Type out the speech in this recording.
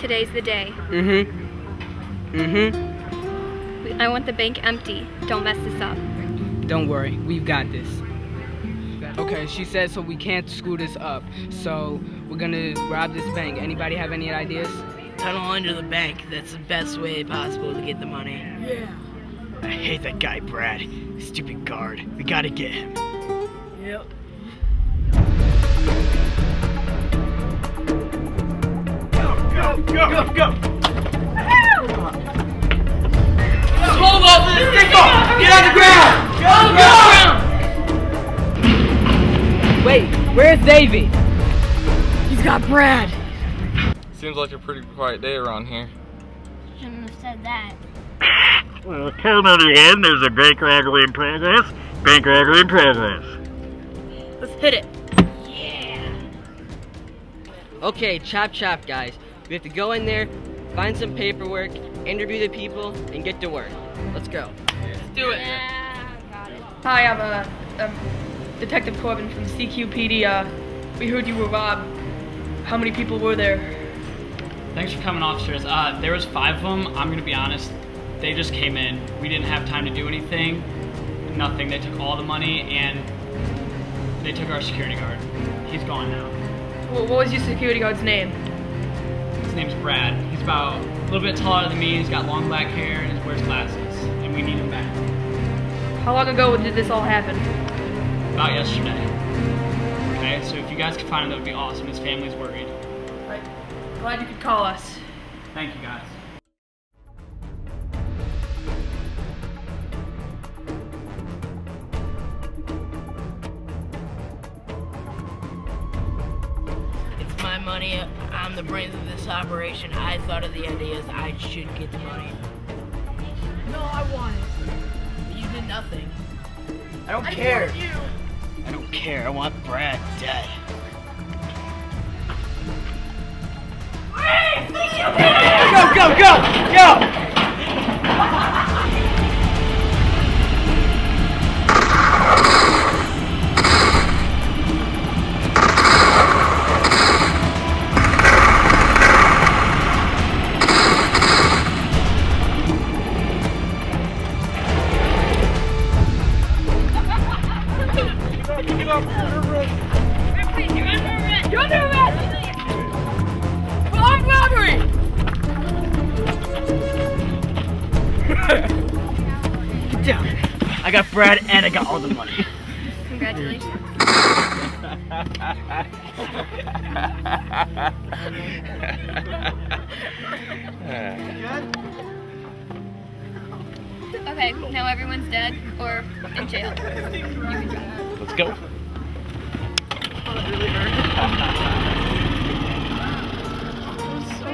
Today's the day. Mm-hmm. Mm-hmm. I want the bank empty. Don't mess this up. Don't worry, we've got this. Okay, she said so we can't screw this up. So we're gonna rob this bank. Anybody have any ideas? Tunnel under the bank. That's the best way possible to get the money. Yeah. I hate that guy, Brad. Stupid guard. We gotta get him. Yep. Go, go, go, go! Hold on to the stick Get on the ground! Wait, where's Davy? He's got Brad. Seems like a pretty quiet day around here. Shouldn't have said that. Well, come on again. There's a bank robbery in progress. Bank robbery in progress. Let's hit it. Yeah. Okay, chop chop, guys. We have to go in there, find some paperwork, interview the people, and get to work. Let's go. Let's Do it. Hi, I'm uh, um, Detective Corbin from CQPD. Uh, we heard you were robbed. How many people were there? Thanks for coming, officers. Uh, there was five of them. I'm gonna be honest. They just came in. We didn't have time to do anything. Nothing. They took all the money and they took our security guard. He's gone now. What was your security guard's name? His name's Brad. He's about a little bit taller than me. He's got long black hair and he wears glasses. And we need him back. How long ago did this all happen? About yesterday. Okay, so if you guys could find him, that would be awesome. His family's worried. Right. Glad you could call us. Thank you, guys. Money. I'm the brains of this operation. I thought of the ideas. I should get the money. No, I want it. You did nothing. I don't care. I don't care. I want Brad dead. Go, go, go, go! You're under arrest! For armed robbery! Get down. I got Brad and I got all the money. Congratulations. Okay, now everyone's dead or in jail that really hurt. so.